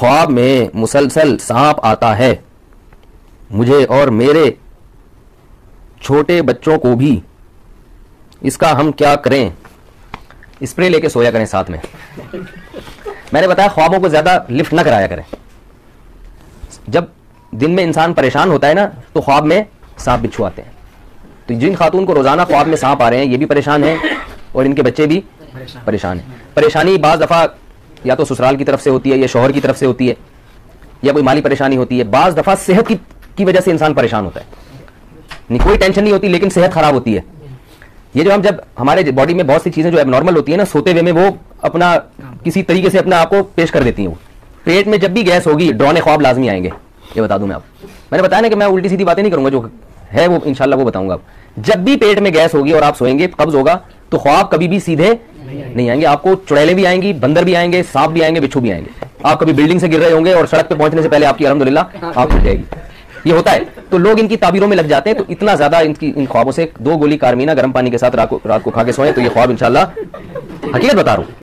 ख्वाब में मुसलसल सांप आता है। मुझे और मेरे छोटे बच्चों को भी। इसका हम क्या करें? स्प्रे लेके सोया करें साथ में। मैंने बताया ख्वाबों को ज़्यादा लिफ्ट ना कराया करें। जब दिन में इंसान परेशान होता है ना तो ख्वाब में सांप बिच्छू आते हैं। तो जिन खातून को रोज़ाना ख्वाब में सांप आ रहे हैं, ये भी परेशान हैं और इनके बच्चे भी परेशान हैं। परेशानी, बाज दफ़ा या तो ससुराल की तरफ़ से होती है या शोहर की तरफ़ से होती है या कोई माली परेशानी होती है बाज दफ़ा सेहत की, की वजह से इंसान परेशान होता है। नहीं कोई टेंशन नहीं होती लेकिन सेहत खराब होती है। ये जो हम जब हमारे बॉडी में बहुत सी चीज़ें जो एबनॉर्मल होती है ना सोते हुए में वो अपना किसी तरीके से अपने आप को पेश कर देती हैं वो। पेट में जब भी गैस होगी ड्रॉने ख्वाब लाजमी आएँगे। ये बता दूँ मैं आप। मैंने बताया ना कि मैं उल्टी सीधी बातें नहीं करूँगा जो है वो इंशाल्लाह वो बताऊँगा आप जब भी पेट में गैस होगी और आप सोएँगे कब्ज होगा तो ख्वाब कभी भी सीधे नहीं आएँगे। आपको चुड़ैले भी आएँगी, बंदर भी आएँगे, सांप भी आएँगे, बिच्छू भी आएँगे। आप कभी बिल्डिंग से गिर रहे होंगे और सड़क पर पहुँचने से पहले आपकी अलहमदुल्ला आप मिल जाएगी। ये होता है। तो लोग इनकी ताबीरों में लग जाते हैं तो इतना ज़्यादा इनकी, इन ख्वाबों से दो गोली कारमीना गर्म पानी के साथ रात को खा के सोए तो ये ख्वाब इंशाल्लाह हकीकत बता रहा हूँ।